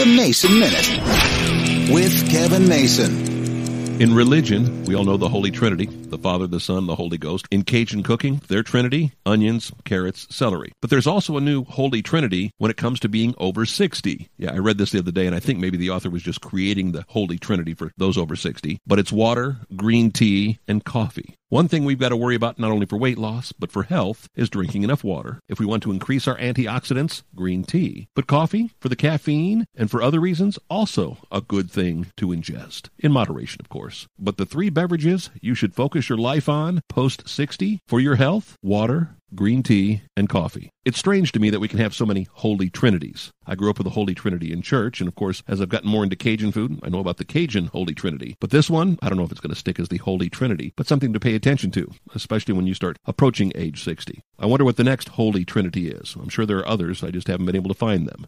The Mason Minute with Kevin Mason. In religion, we all know the Holy Trinity the Father, the Son, the Holy Ghost. In Cajun cooking, their Trinity onions, carrots, celery. But there's also a new Holy Trinity when it comes to being over 60. Yeah, I read this the other day, and I think maybe the author was just creating the Holy Trinity for those over 60. But it's water, green tea, and coffee. One thing we've got to worry about not only for weight loss, but for health is drinking enough water. If we want to increase our antioxidants, green tea. But coffee, for the caffeine and for other reasons, also a good thing to ingest. In moderation, of course. But the three beverages you should focus your life on post 60 for your health water, green tea, and coffee. It's strange to me that we can have so many holy trinities. I grew up with the Holy Trinity in church, and of course, as I've gotten more into Cajun food, I know about the Cajun Holy Trinity. But this one, I don't know if it's going to stick as the Holy Trinity, but something to pay attention to, especially when you start approaching age 60. I wonder what the next Holy Trinity is. I'm sure there are others, I just haven't been able to find them.